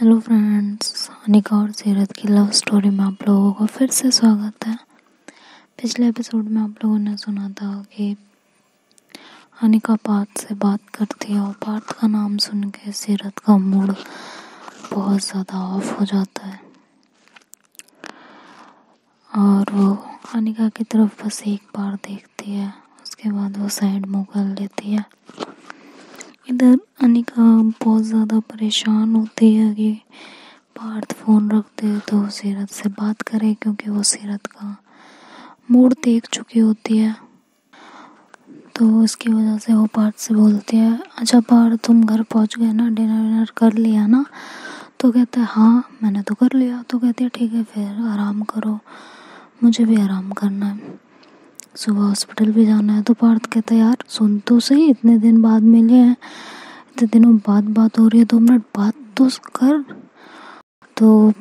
Hello friends Anika और सीरत की लव स्टोरी में आप लोगों को फिर से स्वागत है। पिछले एपिसोड में आप लोगों ने सुना था कि अनिका पार्थ से बात करती है और पार्थ का नाम सुन के सीरत का मूड बहुत ज़्यादा ऑफ़ हो जाता है। और वो अनिका की तरफ़ बस एक बार देखती है, उसके बाद वो साइड मुँह कर लेती है। इधर अनिका बहुत ज़्यादा परेशान होती है कि पार्थ फ़ोन रख दे तो सीरत से बात करे क्योंकि वो सीरत का मूड देख चुकी होती है। तो उसकी वजह से वो पार्थ से बोलती है अच्छा पार्थ तुम घर पहुँच गए ना, डिनर विनर कर लिया ना? तो कहता है हाँ मैंने तो कर लिया। तो कहती है, ठीक है, फिर आराम करो, मुझे भी आराम करना है। सुबह हॉस्पिटल भी जाना है तो पार्थ कहता है, यार, सुन तो सही, इतने दिन बाद मिले हैं। इतने दिनों बाद बात हो रही है, दो मिनट बात तो कर। तो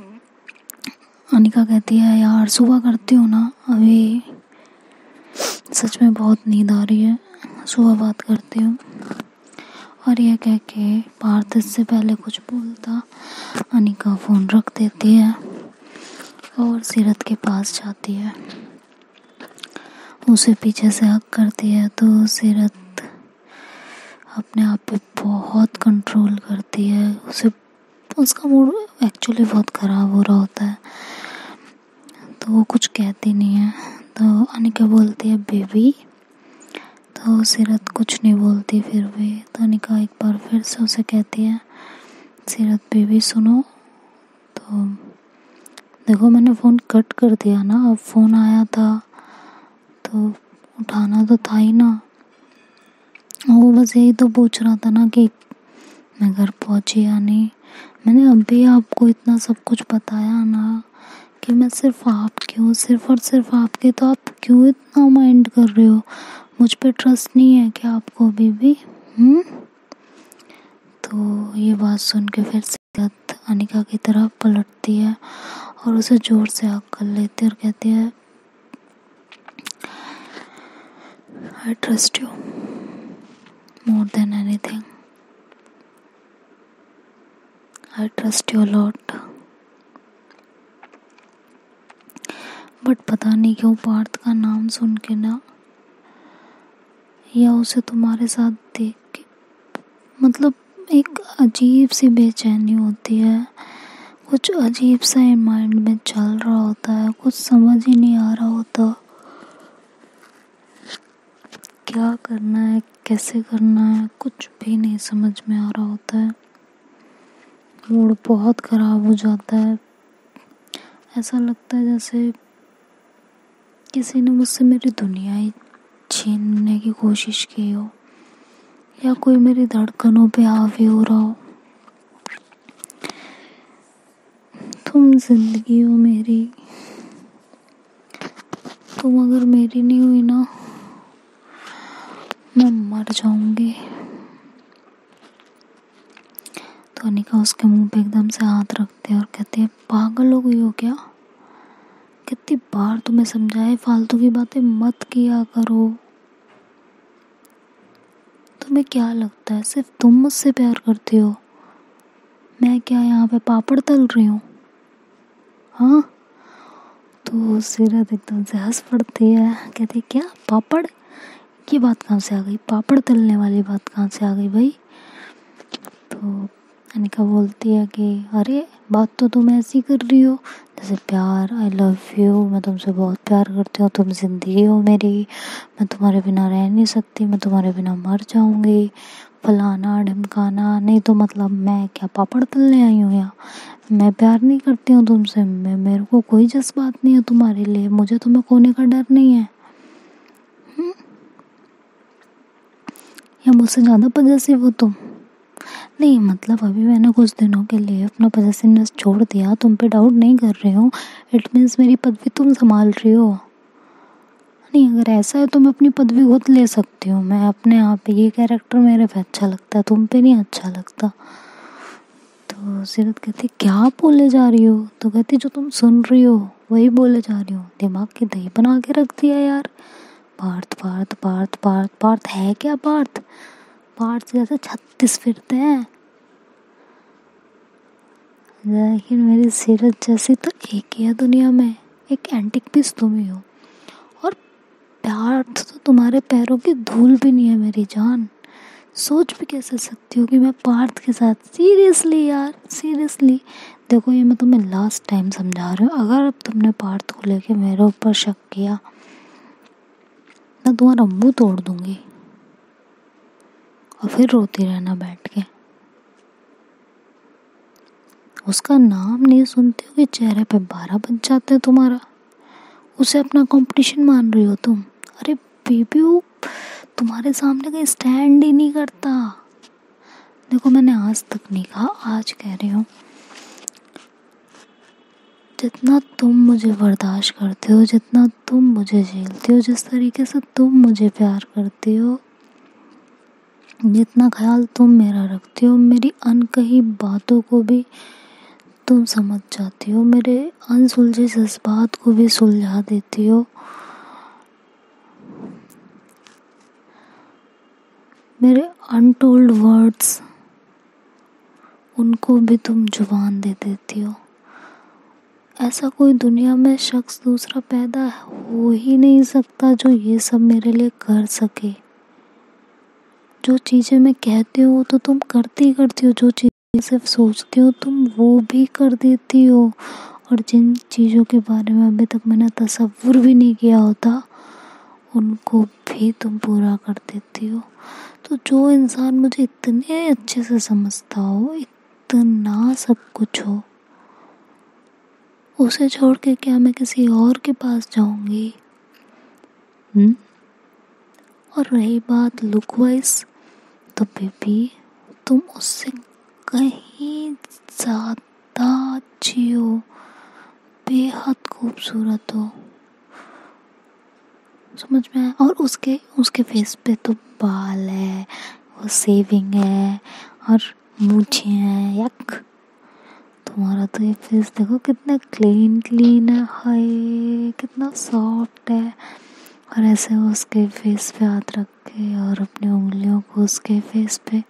अनिका कहती है, यार, सुबह करती हूँ ना? अभी सच में बहुत नींद आ रही है। सुबह बात करती हूँ। और यह कह के पार्थ इससे पहले कुछ बोलता। अनिका फ़ोन रख देती है और सीरत के पास जाती है। उसे पीछे से हक करती है तो सीरत अपने आप पे बहुत कंट्रोल करती है। उसे, उसका मूड एक्चुअली बहुत ख़राब हो रहा होता है। तो वो कुछ कहती नहीं है। तो अनिका बोलती है, बेबी। तो सीरत कुछ नहीं बोलती फिर भी। तो अनिका एक बार फिर से उसे कहती है, सीरत, बेबी, सुनो। तो देखो, मैंने फ़ोन कट कर दिया ना। अब फ़ोन आया था। तो उठाना तो था ही ना। वो बस यही तो पूछ रहा था ना कि मैं घर पहुँची या नहीं। मैंने अभी आपको इतना सब कुछ बताया ना कि मैं सिर्फ़ आपकी हूँ, सिर्फ़ और सिर्फ़ आपके। तो आप क्यों इतना माइंड कर रहे हो? मुझ पे ट्रस्ट नहीं है क्या आपको अभी भी? हम्म? तो ये बात सुन के फिर से अनिका की तरफ़ पलटती है और उसे ज़ोर से आग कर लेती है और कहती है I trust you more than anything. I trust you a lot. But पता नहीं क्यों पार्थ का नाम सुन के ना, या उसे तुम्हारे साथ देख के मतलब एक अजीब सी बेचैनी होती है कुछ अजीब सा माइंड में चल रहा होता है, कुछ समझ ही नहीं आ रहा होता क्या करना है, कैसे करना है, कुछ भी नहीं समझ में आ रहा होता है। मूड बहुत ख़राब हो जाता है। ऐसा लगता है जैसे किसी ने मुझसे मेरी दुनिया ही छीनने की कोशिश की हो, या कोई मेरी धड़कनों पे हावी हो रहा हो। तुम ज़िंदगी हो मेरी, तुम अगर मेरी नहीं हुई ना मैं मर जाऊँगी। तो अनिका उसके मुँह पे एकदम से हाथ रखते और कहती है, पागल हो गई हो क्या? कितनी बार तुम्हें समझाए फालतू की बातें मत किया करो। तुम्हें क्या लगता है, सिर्फ़ तुम मुझसे प्यार करती हो? मैं क्या यहाँ पे पापड़ तल रही हूँ? हाँ? तो सीरत एकदम से हंस पड़ती है। कहती क्या, पापड़? ये बात कहाँ से आ गई? पापड़ तलने वाली बात कहाँ से आ गई भाई? तो अनिका बोलती है कि, अरे, बात तो तुम ऐसी कर रही हो। जैसे प्यार आई लव यू मैं तुमसे बहुत प्यार करती हूँ, तुम ज़िंदगी हो मेरी। मैं तुम्हारे बिना रह नहीं सकती, मैं तुम्हारे बिना मर जाऊँगी। फलाना, ढमकाना, नहीं तो मतलब मैं क्या पापड़ तलने आई हूँ यहाँ मैं प्यार नहीं करती हूँ तुमसे, मैं, मेरे को कोई जज्बात नहीं है तुम्हारे लिए। मुझे तुम्हें खोने का डर नहीं है। या मुझसे ज़्यादा पजेसिव हो तुम? नहीं मतलब अभी मैंने कुछ दिनों के लिए अपना पजेसिवनेस छोड़ दिया। तुम पे डाउट नहीं कर रही हूँ। इट मीन्स मेरी पदवी तुम संभाल रही हो। नहीं, अगर ऐसा है तो मैं अपनी पदवी खुद ले सकती हूँ। मैं अपने आप ये कैरेक्टर मेरे पे अच्छा लगता है, तुम पे नहीं अच्छा लगता। तो सीरत कहती, क्या बोले जा रही हो? तो कहती, जो तुम सुन रही हो, वही बोले जा रही हो। दिमाग की दही बना के रख दिया यार। पार्थ पार्थ पार्थ पार्थ पार्थ है क्या पार्थ? पार्थ जैसे छत्तीस फिरते हैं। लेकिन मेरी सीरत जैसी तो एक ही है दुनिया में। एक एंटिक पीस तुम ही हो। और प्यार तो तुम्हारे पैरों की धूल भी नहीं है मेरी जान। सोच भी कैसे सकती हो कि मैं पार्थ के साथ सीरियसली यार सीरियसली देखो ये मैं तुम्हें लास्ट टाइम समझा रही हूँ। अगर अब तुमने पार्थ को लेके मेरे ऊपर शक किया मैं तुम्हारा मुँह तोड़ दूँगी। और फिर रोती रहना बैठ के। उसका नाम नहीं सुनते हो कि चेहरे पे बारह बन जाते हैं तुम्हारा? उसे अपना कंपटीशन मान रही हो तुम? अरे बेबी वो तुम्हारे सामने कहीं स्टैंड ही नहीं करता। देखो मैंने आज तक नहीं कहा, आज कह रही हूँ। जितना तुम मुझे बर्दाश्त करते हो, जितना तुम मुझे झेलते हो, जिस तरीके से तुम मुझे प्यार करते हो, जितना ख्याल तुम मेरा रखते हो, मेरी अनकही बातों को भी तुम समझ जाती हो, मेरे अनसुलझे जज्बात को भी सुलझा देती हो। मेरे अनटोल्ड वर्ड्स उनको भी तुम ज़ुबान दे देती हो। ऐसा कोई दुनिया में शख्स दूसरा पैदा हो ही नहीं सकता जो ये सब मेरे लिए कर सके। जो चीज़ें मैं कहती हूँ तो तुम करती करती हो। जो चीज़ें सिर्फ़ सोचती हो, तुम वो भी कर देती हो। और जिन चीज़ों के बारे में अभी तक मैंने तस्वुर भी नहीं किया होता, उनको भी तुम पूरा कर देती हो। तो जो इंसान मुझे इतने अच्छे से समझता हो, इतना सब कुछ हो उसे छोड़ के क्या मैं किसी और के पास जाऊँगी? हम्म? और रही बात लुक वाइज तो बेबी तुम उससे कहीं ज़्यादा अच्छी हो। बेहद खूबसूरत हो। समझ में आया? और उसके उसके फेस पे तो बाल है, वो सेविंग है, और मूछे हैं, यक। तुम्हारा तो ये फेस देखो कितना क्लीन क्लीन है, हाय, कितना सॉफ्ट है। और ऐसे उसके फेस पे हाथ रख के और अपनी उंगलियों को उसके फेस पे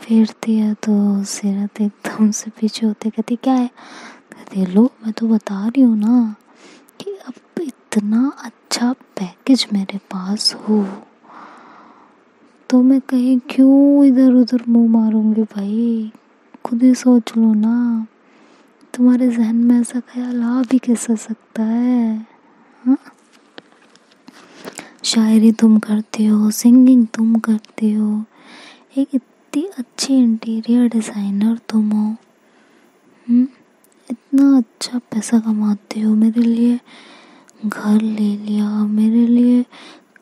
फेरती है तो सीरत एकदम से पीछे होते कहती, क्या है? कहती, लो, मैं तो बता रही हूँ ना कि अब इतना अच्छा पैकेज मेरे पास हो तो मैं कहीं क्यों इधर उधर मुँह मारूँगी भाई? खुद ही सोच लो ना। तुम्हारे जहन में ऐसा ख्याल आ भी कैसे सकता है हा? शायरी तुम करते हो, सिंगिंग तुम करते हो, एक इतनी अच्छी इंटीरियर डिज़ाइनर तुम हो हुँ? इतना अच्छा पैसा कमाते हो, मेरे लिए घर ले लिया, मेरे लिए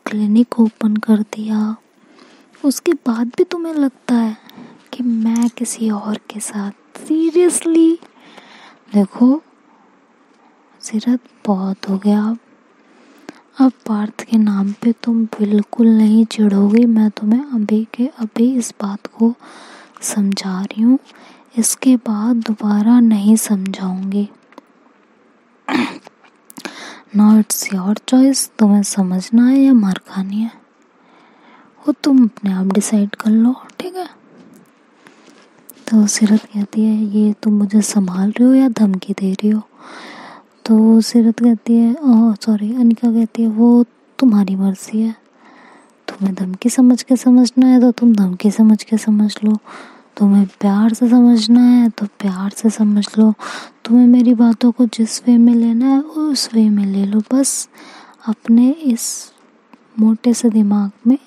क्लिनिक ओपन कर दिया उसके बाद भी तुम्हें लगता है कि मैं किसी और के साथ सीरियसली देखो, सीरत बहुत हो गया। अब अब पार्थ के नाम पे तुम बिल्कुल नहीं चिढ़ोगी। मैं तुम्हें अभी के अभी इस बात को समझा रही हूँ। इसके बाद दोबारा नहीं समझाऊँगी। नो इट्स योर चॉइस तुम्हें समझना है या मार खानी है। वो तुम अपने आप डिसाइड कर लो, ठीक है? तो सीरत कहती है, ये तुम मुझे संभाल रहे हो या धमकी दे रही हो? तो सीरत कहती है सॉरी अनिका कहती है, वो तुम्हारी मर्ज़ी है। तुम्हें धमकी समझ के समझना है तो तुम धमकी समझ के समझ लो। तुम्हें प्यार से समझना है तो प्यार से समझ लो। तुम्हें मेरी बातों को जिस वे में लेना है, उस वे में ले लो। बस अपने इस मोटे से दिमाग में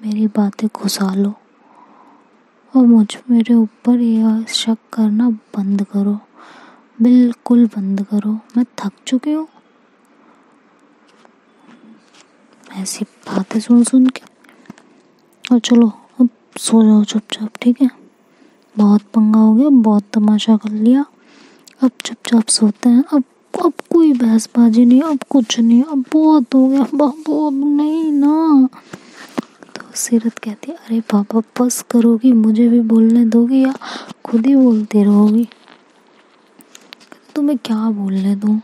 मेरी बातें घुसा लो। और मुझ मेरे ऊपर यह शक करना बंद करो। बिल्कुल बंद करो। मैं थक चुकी हूँ। ऐसी बातें सुन सुन के और चलो, अब सो जाओ चुपचाप, ठीक है? बहुत पंगा हो गया, बहुत तमाशा कर लिया। अब चुपचाप सोते हैं। अब अब कोई बहसबाजी नहीं, अब कुछ नहीं। अब बहुत हो गया। बाबू अब नहीं ना। सीरत कहती, अरे बाबा बस करोगी, मुझे भी बोलने दोगी या खुद ही बोलती रहोगी? तुम्हें क्या बोलने दूँ?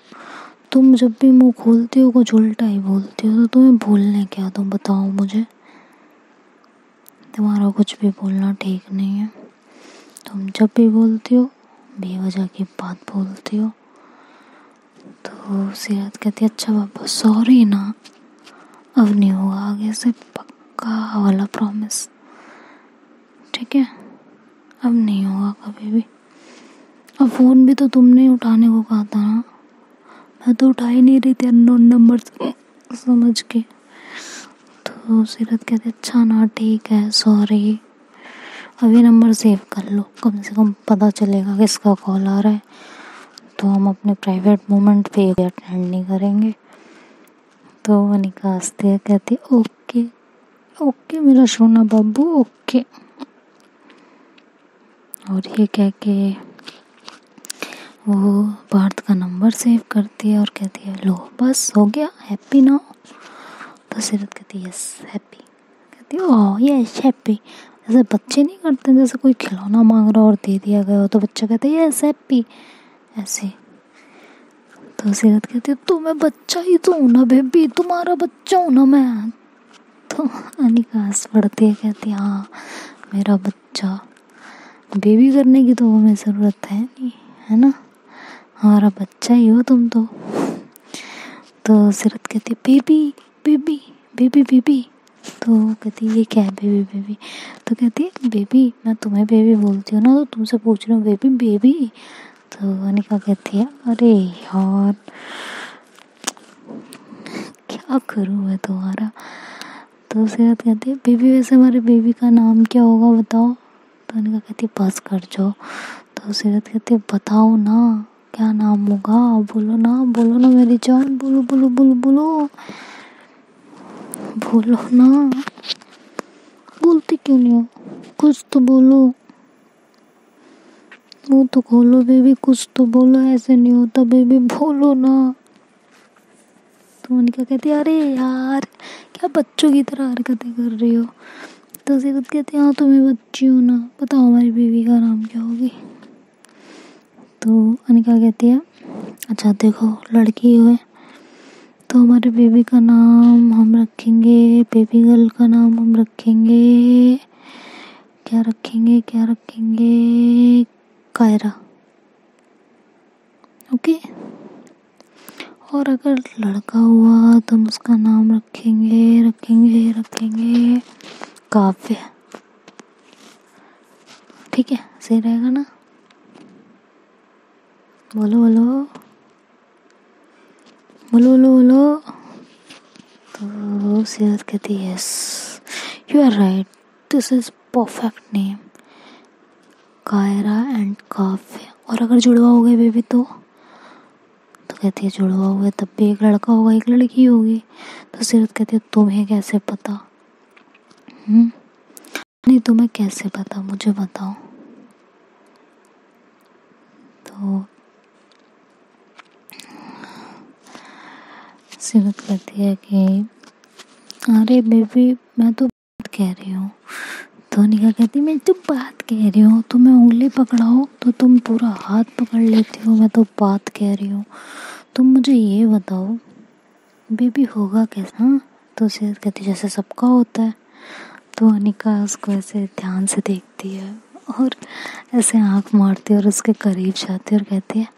तुम जब भी मुँह खोलती हो, कुछ उल्टा ही बोलती हो तो तुम्हें बोलने क्या तुम बताओ मुझे। तुम्हारा कुछ भी बोलना ठीक नहीं है। तुम जब भी बोलती हो, बेवजह की बात बोलती हो। तो सीरत कहती अच्छा पापा सॉरी ना। अब नहीं होगा आगे से, पक्का वाला प्रॉमिस ठीक है? अब नहीं होगा कभी भी। अब फ़ोन भी तो तुमने उठाने को कहा था ना। मैं तो उठा ही नहीं रही थी अननोन नंबर समझ के। तो सीरत कहते अच्छा ना, ठीक है सॉरी अभी नंबर सेव कर लो। कम से कम पता चलेगा किसका कॉल आ रहा है। तो हम अपने प्राइवेट मोमेंट पे अटेंड नहीं करेंगे। तो अनिका हँसते कहती, ओके ओके, मेरा सोना बाबू, ओके। और ये कह के वो पार्थ का नंबर सेव करती है और कहती है, लो, बस हो गया हैप्पी ना तो सीरत कहती है यस हैप्पी कहती है ओह यस हैप्पी जैसे बच्चे नहीं करते, जैसे कोई खिलौना मांग रहा और दे दिया गया हो तो बच्चा कहता है यस हैप्पी ऐसे। तो सीरत कहती है तो मैं बच्चा ही तो हूँ ना बेबी तुम्हारा बच्चा हूँ ना मैं तो अनिका हंस पड़ती है, कहती है मेरा बच्चा। बेबी करने की तो हमें ज़रूरत है नहीं, है ना? हमारा बच्चा ही हो तुम तो। तो सीरत कहती बेबी बेबी बेबी बेबी। तो कहती ये क्या है, बेबी बेबी? तो कहती बेबी, मैं तुम्हें बेबी बोलती हूँ ना तो तुमसे पूछ रही हूँ, बेबी बेबी? तो अनिका कहती है, अरे यार, क्या करूँ मैं तुम्हारा? तो सीरत कहती है बेबी वैसे हमारे बेबी का नाम क्या होगा बताओ? तो अनिका कहती है, बस कर जाओ। तो सीरत कहती है बताओ ना, क्या नाम होगा? बोलो ना बोलो ना मेरी जान, बोलो बोलो बोलो बोलो बोलो ना। बोलती क्यों नहीं हो? कुछ तो बोलो। मुँह तो खोलो बेबी कुछ तो बोलो, ऐसे नहीं होता बेबी बोलो ना। तो मोनिका कहती अरे यार, क्या बच्चों की तरह हरकतें कर रही हो? तो सीरत कहती हाँ तुम्हें बच्ची हो ना। बताओ हमारी बेबी का नाम क्या होगी? तो अनिका कहती है अच्छा देखो, लड़की है तो हमारे बेबी का नाम हम रखेंगे बेबी गर्ल का नाम हम रखेंगे। क्या रखेंगे क्या रखेंगे? कायरा। ओके? और अगर लड़का हुआ तो हम उसका नाम रखेंगे रखेंगे रखेंगे। काव्य। ठीक है, सही रहेगा ना? बोलो बोलो। बोलो बोलो बोलो। तो सीरत कहती yes you are right this is perfect name Kaira and Kavya. और अगर जुड़वा हो गए बेबी तो तो? कहती है, जुड़वा हुए तब भी एक लड़का होगा, एक लड़की होगी। तो सीरत कहती है, तुम्हें कैसे पता? हम्म नहीं तुम्हें कैसे पता, मुझे बताओ। तो सीरत कहती है कि, अरे बेबी मैं तो बात कह रही हूँ। तो निका कहती, मैं तो बात कह रही हूँ तो मैं उंगली पकड़ाओ तो तुम पूरा हाथ पकड़ लेती हो, मैं तो बात कह रही हूँ। तुम मुझे ये बताओ, बेबी होगा कैसा? तो सीरत कहती, जैसे सबका होता है। तो अनिका उसको ऐसे ध्यान से देखती है और ऐसे आँख मारती है और उसके करीब जाती है और कहती है,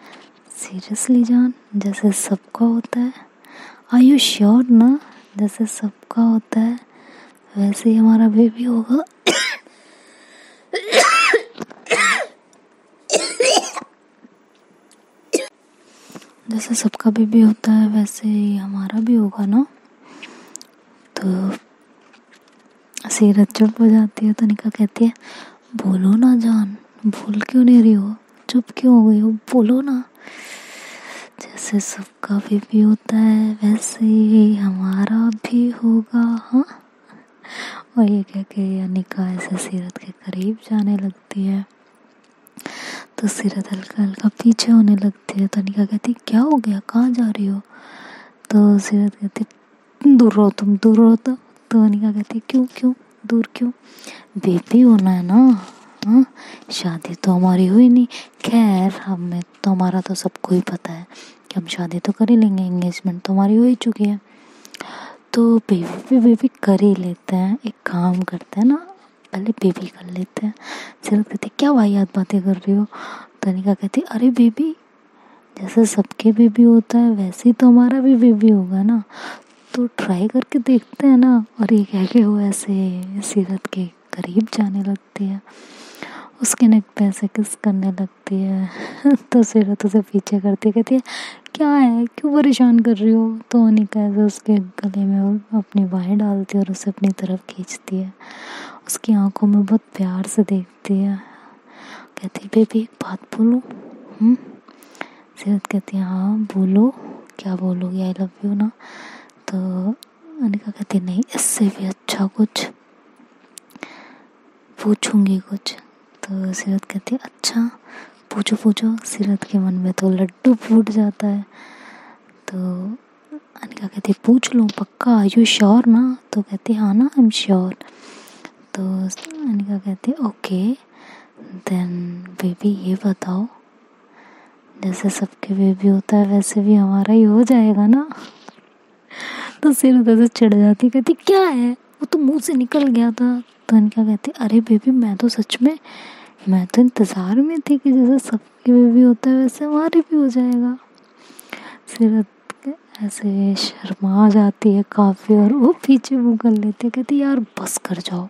सीरियसली जान, जैसे सबका होता है। आर यू श्योर ना? जैसे सबका होता है, वैसे ही हमारा बेबी होगा। जैसे सबका बेबी होता है, वैसे हमारा भी होगा ना? तो सीरत चुप हो जाती है तो निका कहती है, बोलो ना जान, भूल क्यों नहीं रही हो? चुप क्यों हो गई हो? बोलो ना। जैसे सबका बेबी होता है, वैसे ही हमारा भी होगा हाँ? और ये कह के अनिका ऐसे सीरत के करीब जाने लगती है। तो सीरत हल्का हल्का पीछे होने लगती है। तो अनिका कहती क्या हो गया? कहाँ जा रही हो? तो सीरत कहती दूर रहो तुम दूर रहो तो, तो अनिका कहती क्यों क्यों दूर क्यों? बेबी होना है ना हाँ? शादी तो हमारी हुई नहीं। खैर हमें तो हमारा तो सबको ही पता है कि हम शादी तो कर ही लेंगे एंगेजमेंट तो हमारी हो ही चुकी है। तो बेबी भी बेबी कर ही लेते हैं। एक काम करते हैं ना, पहले बेबी कर लेते हैं। सिर्फ़ कहते क्या भाई याद बातें कर रही हो? तनिका कहती अरे बेबी जैसे सबके बेबी होता है, वैसे ही तो हमारा भी बेबी होगा ना। तो ट्राई करके देखते हैं ना। और ये कह के वो ऐसे सीरत के करीब जाने लगती है। उसके नेक पे ऐसे किस करने लगती है। तो सीरत उसे पीछे करती कहती है, क्या है? क्यों परेशान कर रही हो? तो अनिका ऐसे उसके गले में अपनी बाहें डालती है और उसे अपनी तरफ़ खींचती है। उसकी आँखों में बहुत प्यार से देखती है। कहती है, बेबी, एक बात बोलूँ? हम्म? सीरत कहती है हाँ बोलो। क्या बोलोगी? आई लव यू ना? तो अनिका कहती नहीं, इससे भी अच्छा कुछ पूछूँगी कुछ। तो सीरत कहती है अच्छा पूछो पूछो, सीरत के मन में तो लड्डू फूट जाता है। तो अनिका कहती है, पूछ लो, पक्का? यू श्योर ना? तो कहती हाँ ना आई एम श्योर तो अनिका कहती है ओके देन बेबी ये बताओ, जैसे सबके बेबी होता है, वैसे भी हमारा ही हो जाएगा ना? तो सिर उधर से चिढ़ जाती कहती क्या है? वो तो मुँह से निकल गया था। तो अनिका कहती अरे बेबी मैं तो सच में मैं तो इंतज़ार में थी कि जैसे सबके बेबी होता है, वैसे हमारे भी हो जाएगा। सिरत ऐसे शर्मा जाती है काफ़ी और वो पीछे मुँह कर लेते कहती यार, बस कर जाओ।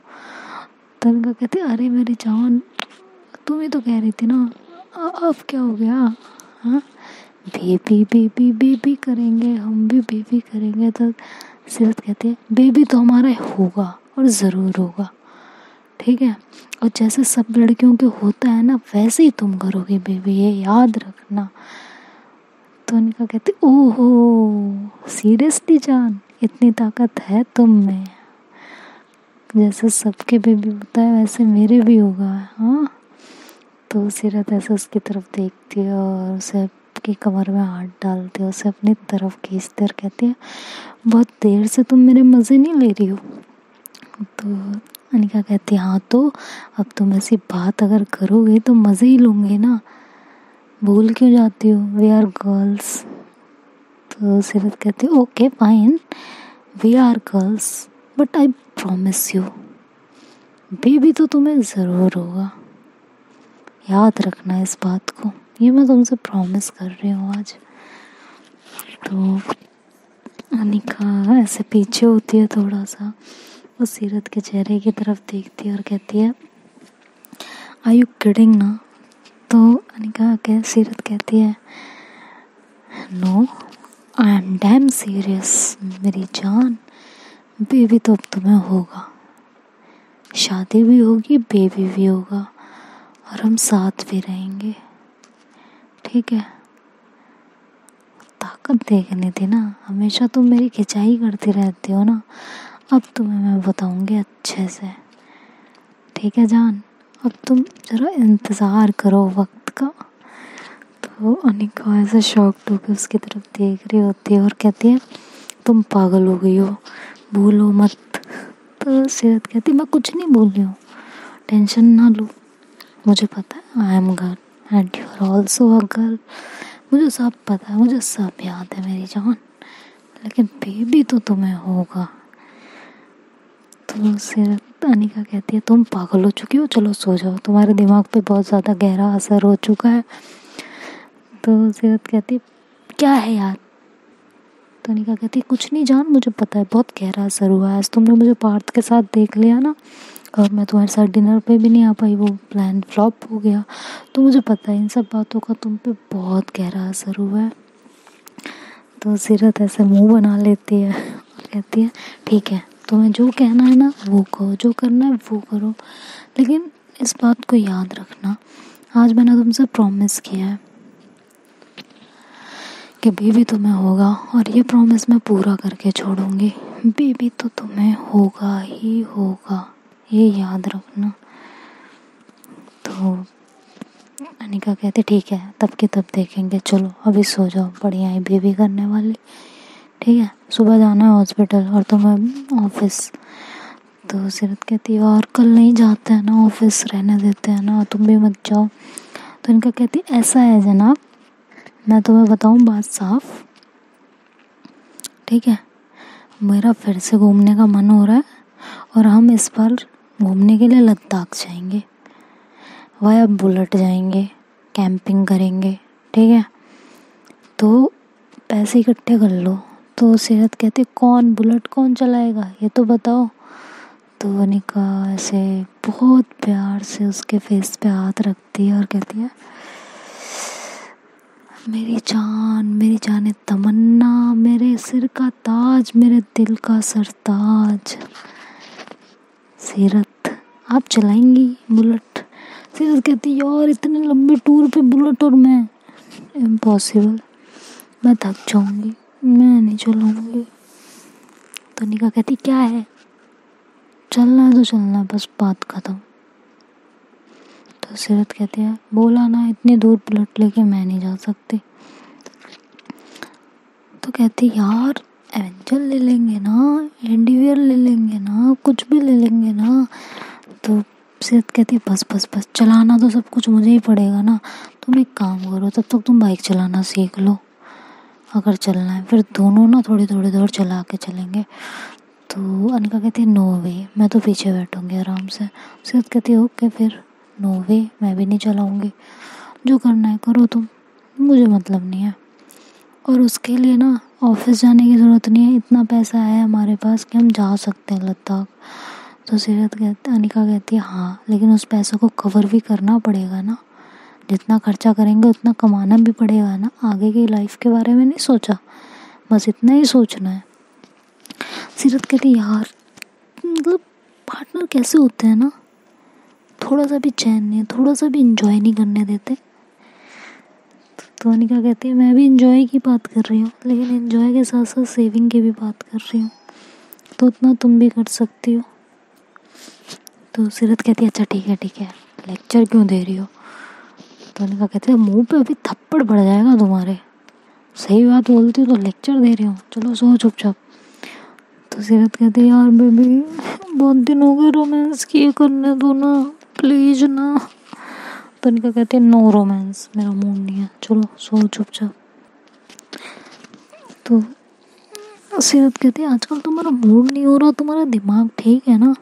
तनका कहती अरे, मेरी जान, तुम ही तो कह रही थी ना अब क्या हो गया? हाँ? बेबी बेबी बेबी करेंगे, हम भी बेबी करेंगे। तो सीरत कहते हैं, बेबी तो हमारा होगा और ज़रूर होगा। ठीक है? और जैसे सब लड़कियों के होता है ना, वैसे ही तुम करोगे बेबी ये याद रखना। तो उनका कहते, ओहो सीरियसली जान, इतनी ताकत है तुम में। जैसे सबके बेबी होता है, वैसे मेरे भी होगा हाँ? तो सीरत ऐसे उसकी तरफ़ देखती है और उसे की कमर में हाथ डालती है उसे अपनी तरफ़ खींचते और कहती है, बहुत देर से तुम मेरे मज़े नहीं ले रही हो? तो अनिका कहती है हाँ तो अब तुम ऐसी बात अगर करोगे तो मज़े ही लूँगे ना। भूल क्यों जाती हो? वी आर गर्ल्स तो सीरत कहती okay fine we are girls but I promise you baby तो तुम्हें ज़रूर होगा। याद रखना इस बात को। ये मैं तुमसे प्रॉमिस कर रही हूँ आज। तो अनिका ऐसे पीछे होती है थोड़ा सा। वो सीरत के चेहरे की तरफ़ देखती है और कहती है आई यू किडिंग ना? तो अनिका कह सीरत कहती है no I am damn serious मेरी जान बेबी तो अब तुम्हें होगा, शादी भी होगी बेबी भी होगा, और हम साथ भी रहेंगे, ठीक है? ताकत देखनी थी ना, हमेशा तुम मेरी खिंचाई करती रहती हो ना अब तुम्हें मैं बताऊँगी अच्छे से। ठीक है जान? अब तुम ज़रा इंतज़ार करो वक्त का। तो अनिका ऐसे शौक होकर उसकी तरफ़ देख रही होती है और कहती है, तुम पागल हो गई हो, भूलो मत। तो सीरत कहती, मैं कुछ नहीं भूल रही हूँ, टेंशन ना लो। मुझे पता है I am girl and you are also a girl मुझे सब पता है, मुझे सब याद है मेरी जान। लेकिन बेबी तो तुम्हें होगा। तो सिर्फ़ अनिका कहती है, तुम पागल हो चुकी हो, चलो सो जाओ। तुम्हारे दिमाग पे बहुत ज़्यादा गहरा असर हो चुका है। तो सीरत कहती है, क्या है यार? तो अनिका कहती है, कुछ नहीं जान, मुझे पता है, बहुत गहरा असर हुआ है। आज तुमने मुझे पार्थ के साथ देख लिया ना, और मैं तुम्हारे साथ डिनर पे भी नहीं आ पाई, वो प्लान फ्लॉप हो गया। तो मुझे पता है, इन सब बातों का तुम पे बहुत गहरा असर हुआ है। तो सीरत ऐसे मुँह बना लेती है और कहती है, ठीक है तुम्हें जो कहना है ना, वो कहो, जो करना है, वो करो। लेकिन इस बात को याद रखना, आज मैंने तुमसे प्रॉमिस किया है कि बेबी तुम्हें होगा और ये प्रॉमिस मैं पूरा करके छोड़ूँगी। बेबी तो तुम्हें होगा ही होगा, ये याद रखना। तो अनिका कहती, ठीक है, तब के तब देखेंगे। चलो, अभी सो जाओ, बढ़िया है बेबी करने वाली। ठीक है? सुबह जाना है हॉस्पिटल और तुम्हें ऑफ़िस तो सीरत कहती है, और कल नहीं जाते हैं ना ऑफ़िस रहने देते हैं ना, तुम भी मत जाओ. तो इनका कहती ऐसा है जनाब, मैं तुम्हें बताऊँ बात साफ़. ठीक है, मेरा फिर से घूमने का मन हो रहा है, और हम इस बार घूमने के लिए लद्दाख जाएँगे। वाया बुलेट जाएँगे कैंपिंग करेंगे, ठीक है? तो पैसे इकट्ठे कर लो। तो सेहत कहती, कौन बुलेट कौन चलाएगा? ये तो बताओ। तो अनिका ऐसे बहुत प्यार से उसके फेस पे हाथ रखती है और कहती है, मेरी जान मेरी जान तमन्ना, मेरे सिर का ताज, मेरे दिल का सरताज। सीरत, आप चलाएँगी बुलेट? सीरत कहती, यार, इतने लंबे टूर पे बुलेट और मैं इम्पॉसिबल मैं थक जाऊँगी। मैं नहीं चलाऊँगी तो निका कहती, क्या है? चलना है तो चलना है बस बात ख़त्म। तो सीरत कहती है, बोला ना, इतनी दूर बुलेट लेके मैं नहीं जा सकती। तो कहती, यार एवेंजर ले लेंगे ना एंडीवियर ले लेंगे ना, कुछ भी ले लेंगे ना। तो सीरत कहती, बस बस बस, चलाना तो सब कुछ मुझे ही पड़ेगा ना। तुम एक काम करो, तब तक तुम बाइक चलाना सीख लो। अगर चलना है। फिर दोनों ना थोड़ी थोड़ी देर चला के चलेंगे। तो अनिका कहती है, नो वे, मैं तो पीछे बैठूँगी आराम से। सीरत कहती है, ओके, फिर नो वे, मैं भी नहीं चलाऊँगी। जो करना है करो तुम, मुझे मतलब नहीं है। और उसके लिए ना ऑफ़िस जाने की ज़रूरत नहीं है। इतना पैसा है हमारे पास कि हम जा सकते हैं लद्दाख। तो सीरत कहती, अनिका कहती है हाँ लेकिन उस पैसे को कवर भी करना पड़ेगा ना। जितना खर्चा करेंगे, उतना कमाना भी पड़ेगा ना। आगे की लाइफ के बारे में नहीं सोचा। बस इतना ही सोचना है। सीरत कहती यार मतलब पार्टनर कैसे होते हैं ना? थोड़ा सा भी चैन नहीं थोड़ा सा भी इंजॉय नहीं करने देते। तो अनिका कहती है, मैं भी इंजॉय की बात कर रही हूँ, लेकिन इंजॉय के साथ साथ सेविंग की भी बात कर रही हूँ। तो उतना तुम भी कर सकती हो। तो सीरत कहती है अच्छा ठीक है ठीक है। लेक्चर क्यों दे रही हो? तो उन्होंने कहा कहते मुँह पे अभी थप्पड़ पड़ जाएगा तुम्हारे। सही बात बोलती हो तो लेक्चर दे रही हूँ। चलो सो चुपचाप। तो सीरत कहती यार बेबी, बहुत दिन हो गए रोमांस किए करने दो ना। प्लीज़ ना। तो उनका कहते नो रोमांस मेरा मूड नहीं है। चलो सो चुपचाप। तो सीरत कहती है, आजकल तुम्हारा मूड नहीं हो रहा, तुम्हारा दिमाग ठीक है ना?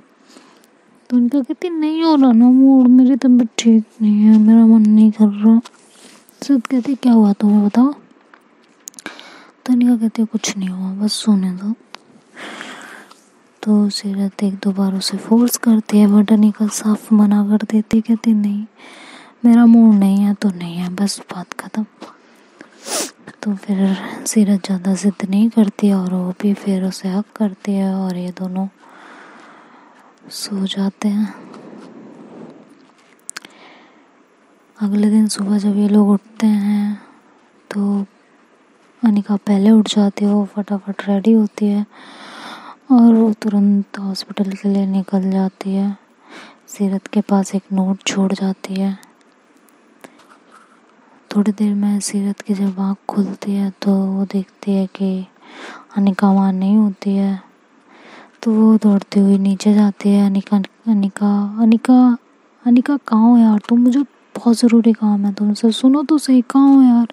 तो उनका कहती, नहीं हो रहा ना मूड मेरी तबीयत ठीक नहीं है, मेरा मन नहीं कर रहा। सब कहती, क्या हुआ तुम्हें बताओ? तो उनका कहती है कुछ नहीं हुआ, बस सोने दो। तो सीरत एक दो बार उसे फोर्स करती है बट अनिका साफ़ मना कर देती, कहती, नहीं, मेरा मूड नहीं है तो नहीं है, बस बात ख़त्म। तो फिर सीरत ज़्यादा जिद नहीं करती और वो भी फिर उसे हक करती है और ये दोनों सो जाते हैं। अगले दिन सुबह जब ये लोग उठते हैं तो अनिका पहले उठ जाती है, वो फटाफट रेडी होती है और वो तुरंत हॉस्पिटल के लिए निकल जाती है। सीरत के पास एक नोट छोड़ जाती है। थोड़ी देर में सीरत की जब आँख खुलती है तो वो देखती है कि अनिका वहाँ नहीं होती है। तो वो दौड़ते हुए नीचे जाते हैं। अनिका अनिका अनिका अनिका, कहाँ हो यार तुम? मुझे बहुत ज़रूरी काम है तुमसे सुनो तो सही, कहाँ हो यार?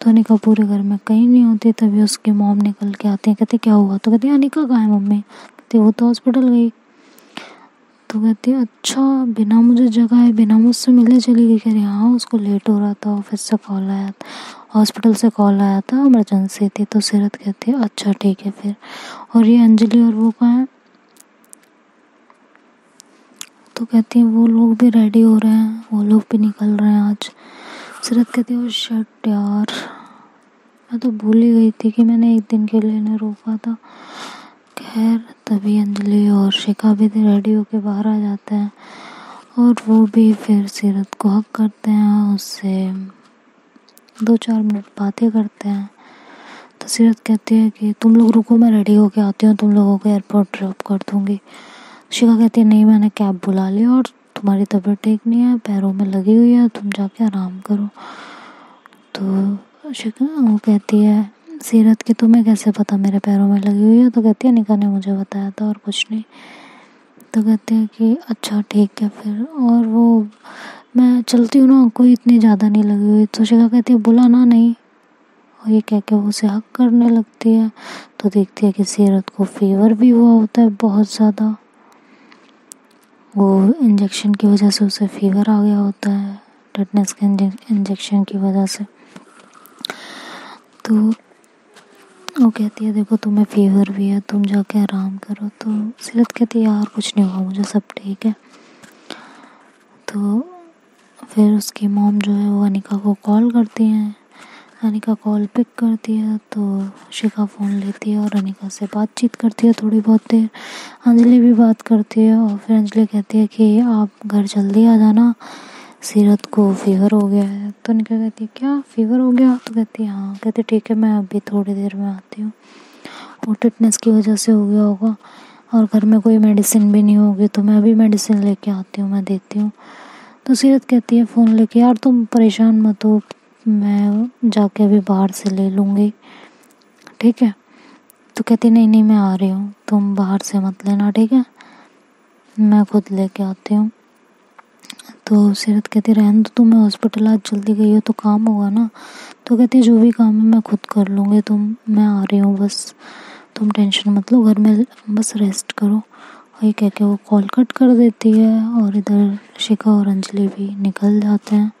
तो अनिका पूरे घर में कहीं नहीं होती, तभी उसकी मोम निकल के आती है। कहते, क्या हुआ? तो कहते, अनिका कहाँ है मम्मी? कहते, वो तो हॉस्पिटल गई। तो कहती है अच्छा बिना मुझे जगाए बिना मुझसे मिले चली गई। कह रही हाँ उसको लेट हो रहा था ऑफ़िस से कॉल आया था हॉस्पिटल से कॉल आया था इमरजेंसी थी। तो सीरत कहती है अच्छा ठीक है फिर। और ये अंजलि और वो कहाँ है? तो कहती है, वो लोग भी रेडी हो रहे हैं, वो लोग भी निकल रहे हैं आज। सीरत कहती है शर्ट यार, मैं तो भूल ही गई थी कि मैंने एक दिन के लिए इन्हें रोका था। खैर, तभी अंजलि और शिका भी रेडी होके बाहर आ जाते हैं और वो भी फिर सीरत को हक करते हैं उससे दो चार मिनट बातें करते हैं। तो सीरत कहती है कि, तुम लोग रुको, मैं रेडी होके आती हूँ, तुम लोगों को एयरपोर्ट ड्रॉप कर दूँगी। शिका कहती है, नहीं, मैंने कैब बुला ली और तुम्हारी तबीयत ठीक नहीं है, पैरों में लगी हुई है, तुम जाके आराम करो। तो शिका वो कहती है सीरत की, तुम्हें कैसे पता? मेरे पैरों में लगी हुई है। तो कहती है, निका ने मुझे बताया था और कुछ नहीं। तो कहते हैं कि अच्छा ठीक है फिर। और वो, मैं चलती हूँ ना, कोई इतनी ज़्यादा नहीं लगी हुई। तो शिका कहती है, बुला ना, नहीं। और ये कह के वो उसे हक करने लगती है। तो देखती है कि सीरत को फीवर भी हुआ होता है बहुत ज़्यादा। वो इंजेक्शन की वजह से उसे फीवर आ गया होता है टेटनेस के इंजेक्शन की वजह से। तो वो कहती है, देखो, तुम्हें फीवर भी है, तुम जाके आराम करो। तो सीरत कहती है, यार, कुछ नहीं हुआ मुझे सब ठीक है। तो फिर उसकी मॉम जो है, वो अनिका को कॉल करती हैं। अनिका कॉल पिक करती है तो शिखा फ़ोन लेती है और अनिका से बातचीत करती है थोड़ी बहुत देर। अंजलि भी बात करती है और फिर अंजलि कहती है कि, आप घर जल्दी आ जाना सीरत को फीवर हो गया है। तो अनिका कहती है, क्या फीवर हो गया? तो कहती है हाँ। कहती ठीक है, मैं अभी थोड़ी देर में आती हूँ। वो टिटनेस की वजह से हो गया होगा। और घर में कोई मेडिसिन भी नहीं होगी तो मैं अभी मेडिसिन लेके आती हूँ, मैं देती हूँ। तो सीरत कहती है, फ़ोन लेके, यार, तुम परेशान मत हो। मैं जाके अभी बाहर से ले लूँगी। ठीक है। तो कहती नहीं नहीं, मैं आ रही हूँ। तुम बाहर से मत लेना, ठीक है? मैं खुद लेके आती हूँ। तो सीरत कहती, रहन तो तुम्हें हॉस्पिटल आज जल्दी गई हो तो काम होगा ना? तो कहती, जो भी काम है, मैं खुद कर लूँगी, तुम, मैं आ रही हूँ, बस तुम टेंशन मत लो, घर में बस रेस्ट करो। वही कह के वो कॉल कट कर देती है और इधर शिखा और अंजलि भी निकल जाते हैं।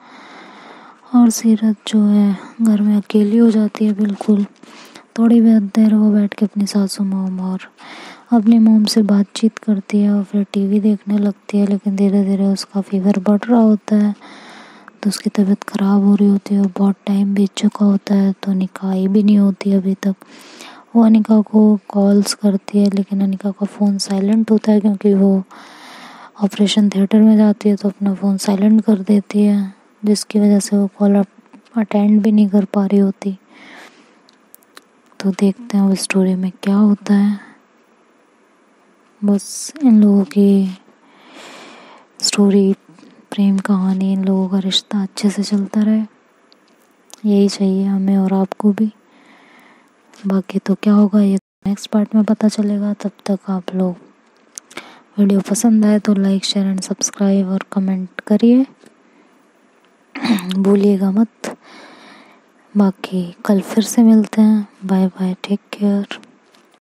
और सीरत जो है, घर में अकेली हो जाती है, बिल्कुल। थोड़ी बहुत देर वो बैठ के अपनी सासू मोम और अपनी मोम से बातचीत करती है और फिर टीवी देखने लगती है, लेकिन धीरे धीरे उसका फीवर बढ़ रहा होता है तो उसकी तबीयत ख़राब हो रही होती है और बहुत टाइम बीत चुका होता है तो निकाह भी नहीं होती अभी तक। वो अनिका को कॉल्स करती है, लेकिन अनिका का फ़ोन साइलेंट होता है क्योंकि वो ऑपरेशन थिएटर में जाती है तो अपना फ़ोन साइलेंट कर देती है, जिसकी वजह से वो कॉल अटेंड भी नहीं कर पा रही होती। तो देखते हैं वो स्टोरी में क्या होता है। बस इन लोगों की स्टोरी प्रेम कहानी, इन लोगों का रिश्ता अच्छे से चलता रहे। यही चाहिए हमें और आपको भी। बाकी तो क्या होगा, ये नेक्स्ट पार्ट में पता चलेगा। तब तक आप लोग वीडियो पसंद आए तो लाइक शेयर एंड सब्सक्राइब और कमेंट करिए। भूलिएगा मत। बाकी कल फिर से मिलते हैं। Bye bye take care